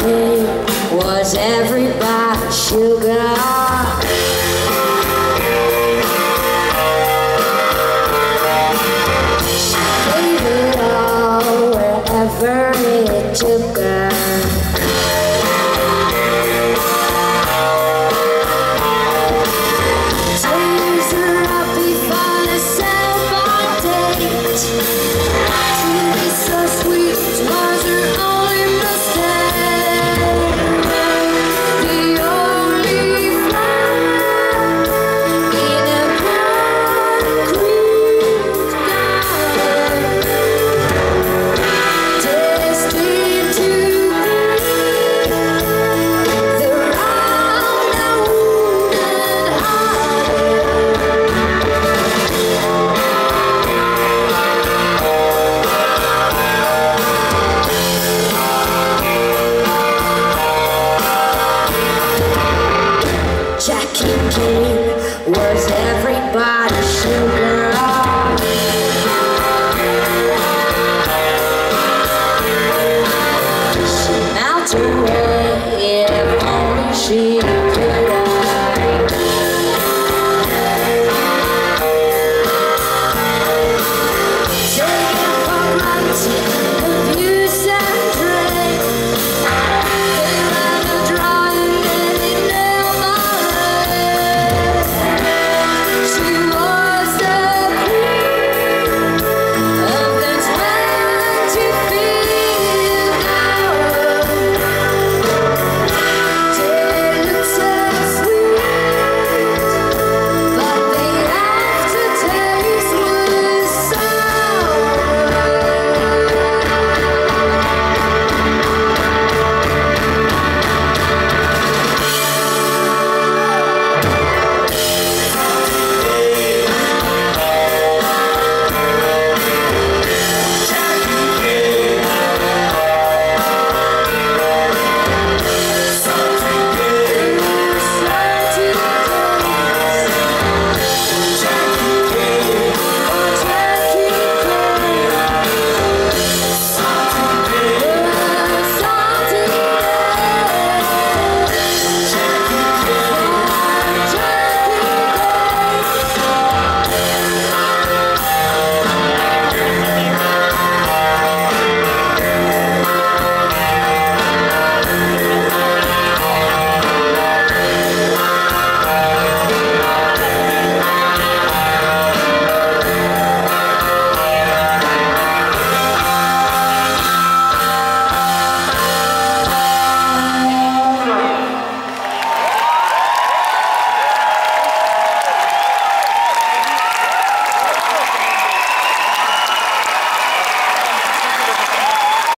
Was everybody sugar? Gave it was everybody shooting?